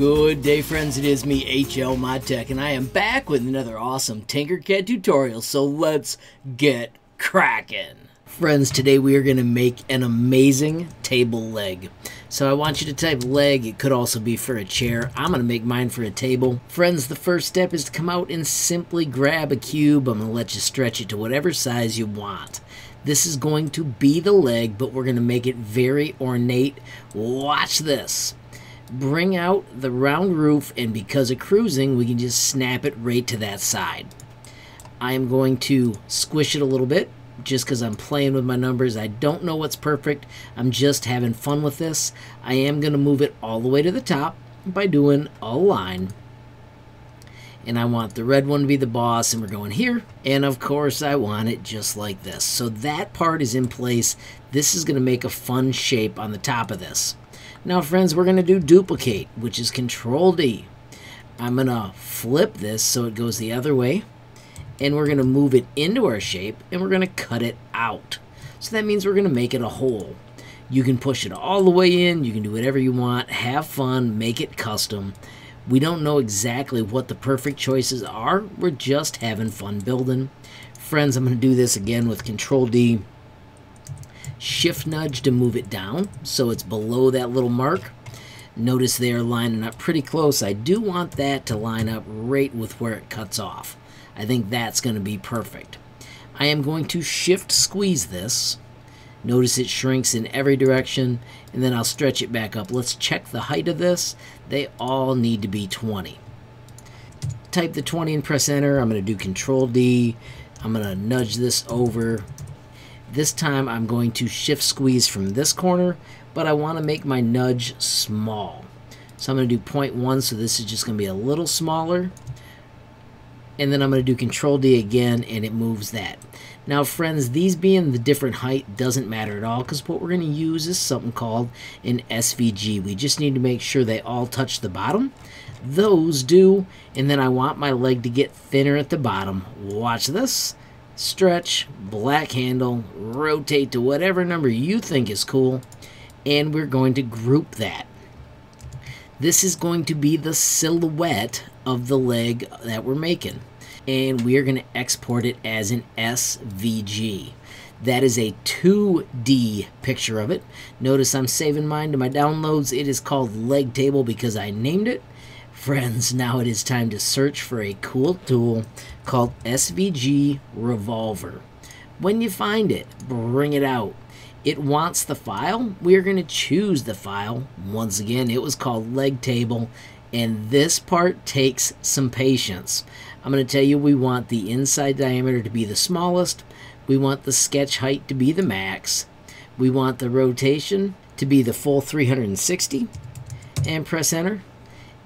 Good day friends, it is me HL Mod Tech and I am back with another awesome Tinkercad tutorial, so let's get cracking. Friends, today we are going to make an amazing table leg. So I want you to type leg, it could also be for a chair. I'm going to make mine for a table. Friends, the first step is to come out and simply grab a cube. I'm going to let you stretch it to whatever size you want. This is going to be the leg, but we're going to make it very ornate. Watch this bring out the round roof and because of cruising we can just snap it right to that side. I am going to squish it a little bit just because I'm playing with my numbers. I don't know what's perfect. I'm just having fun with this. I am going to move it all the way to the top by doing a line. And I want the red one to be the boss, and we're going here. And of course, I want it just like this. So that part is in place. This is going to make a fun shape on the top of this. Now friends, we're going to do duplicate, which is Control D. I'm going to flip this so it goes the other way. And we're going to move it into our shape and we're going to cut it out. So that means we're going to make it a hole. You can push it all the way in. You can do whatever you want. Have fun. Make it custom. We don't know exactly what the perfect choices are. We're just having fun building. Friends, I'm going to do this again with Control D shift nudge to move it down so it's below that little mark. Notice they're lining up pretty close. I do want that to line up right with where it cuts off. I think that's going to be perfect. I am going to shift squeeze this. Notice it shrinks in every direction, and then I'll stretch it back up. Let's check the height of this. They all need to be 20. Type the 20 and press enter. I'm going to do Control D. I'm going to nudge this over this time I'm going to shift squeeze from this corner, but I want to make my nudge small. So I'm going to do 0.1, so this is just going to be a little smaller. And then I'm going to do Control D again, and it moves that. Now, friends, these being the different height doesn't matter at all, because what we're going to use is something called an SVG. We just need to make sure they all touch the bottom. Those do, and then I want my leg to get thinner at the bottom. Watch this stretch, black handle, rotate to whatever number you think is cool, and we're going to group that. This is going to be the silhouette of the leg that we're making, and we are going to export it as an SVG. That is a 2D picture of it. Notice I'm saving mine to my downloads. It is called Leg Table because I named it. Friends, now it is time to search for a cool tool called SVG Revolver. When you find it, bring it out. It wants the file. We're going to choose the file. Once again, it was called Leg Table, and this part takes some patience. I'm going to tell you we want the inside diameter to be the smallest. We want the sketch height to be the max. We want the rotation to be the full 360. And press enter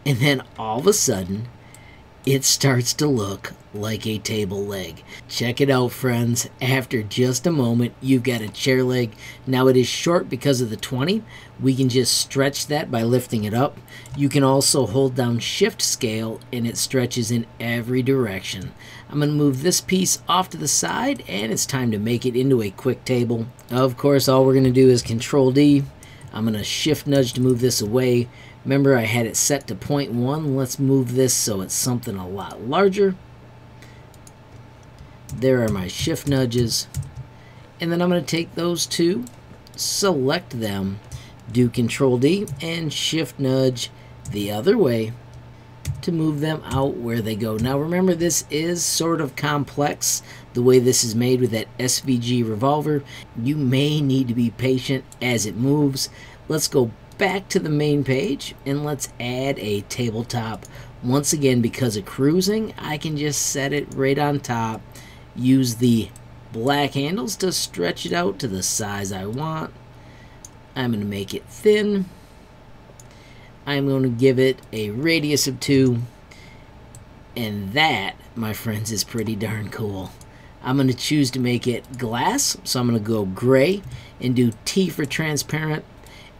and then all of a sudden, it starts to look like a table leg. Check it out, friends. After just a moment, you've got a chair leg. Now it is short because of the 20. We can just stretch that by lifting it up. You can also hold down shift scale and it stretches in every direction. I'm going to move this piece off to the side and it's time to make it into a quick table. Of course, all we're going to do is control D. I'm going to shift nudge to move this away. Remember I had it set to 0.1. Let's move this so it's something a lot larger. There are my shift nudges. And then I'm going to take those two, select them, do Control D, and shift nudge the other way to move them out where they go. Now remember this is sort of complex the way this is made with that SVG revolver. You may need to be patient as it moves. Let's go back to the main page and let's add a tabletop. Once again, because of cruising, I can just set it right on top, use the black handles to stretch it out to the size I want. I'm going to make it thin. I'm going to give it a radius of 2. And that, my friends, is pretty darn cool. I'm going to choose to make it glass, so I'm going to go gray and do T for transparent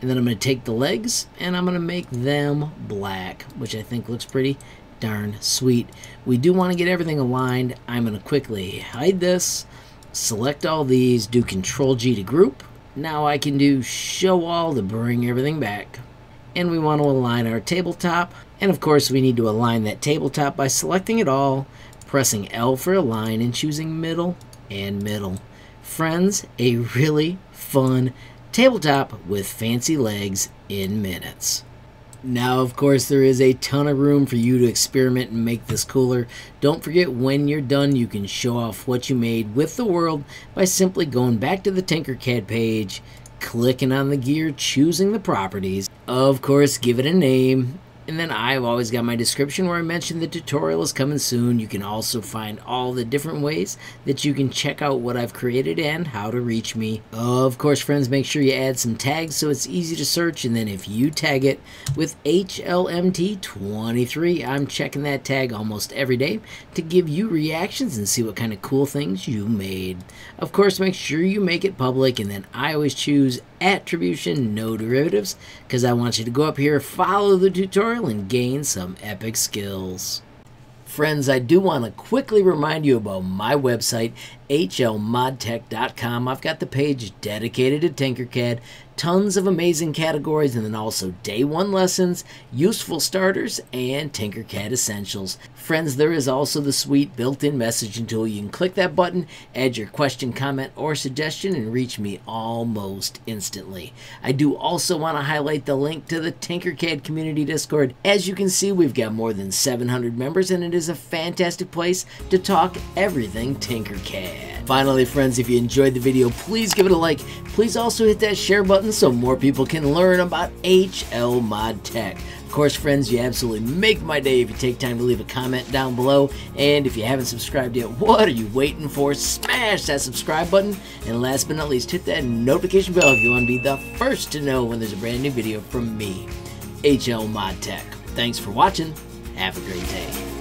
and then I'm going to take the legs and I'm going to make them black, which I think looks pretty darn sweet. We do want to get everything aligned. I'm going to quickly hide this, select all these, do Control G to group. Now I can do Show All to bring everything back. And we want to align our tabletop. And of course, we need to align that tabletop by selecting it all, pressing L for align, and choosing middle and middle. Friends, a really fun tabletop with fancy legs in minutes. Now, of course, there is a ton of room for you to experiment and make this cooler. Don't forget, when you're done, you can show off what you made with the world by simply going back to the Tinkercad page, clicking on the gear, choosing the properties. Of course, give it a name, and then I've always got my description where I mention the tutorial is coming soon. You can also find all the different ways that you can check out what I've created and how to reach me. Of course, friends, make sure you add some tags so it's easy to search. And then if you tag it with HLMT23, I'm checking that tag almost every day to give you reactions and see what kind of cool things you made. Of course, make sure you make it public. And then I always choose attribution, no derivatives, because I want you to go up here, follow the tutorial, and gain some epic skills. Friends, I do want to quickly remind you about my website, hlmodtech.com. I've got the page dedicated to Tinkercad, tons of amazing categories, and then also day one lessons, useful starters, and Tinkercad essentials. Friends, there is also the sweet built in messaging tool. You can click that button, add your question, comment, or suggestion, and reach me almost instantly. I do also want to highlight the link to the Tinkercad Community Discord. As you can see, we've got more than 700 members, and it is a fantastic place to talk everything Tinkercad. Finally, friends, if you enjoyed the video, please give it a like. Please also hit that share button so more people can learn about HL Mod Tech. Of course, friends, you absolutely make my day if you take time to leave a comment down below. And if you haven't subscribed yet, what are you waiting for? Smash that subscribe button. And last but not least, hit that notification bell if you want to be the first to know when there's a brand new video from me, HL Mod Tech. Thanks for watching. Have a great day.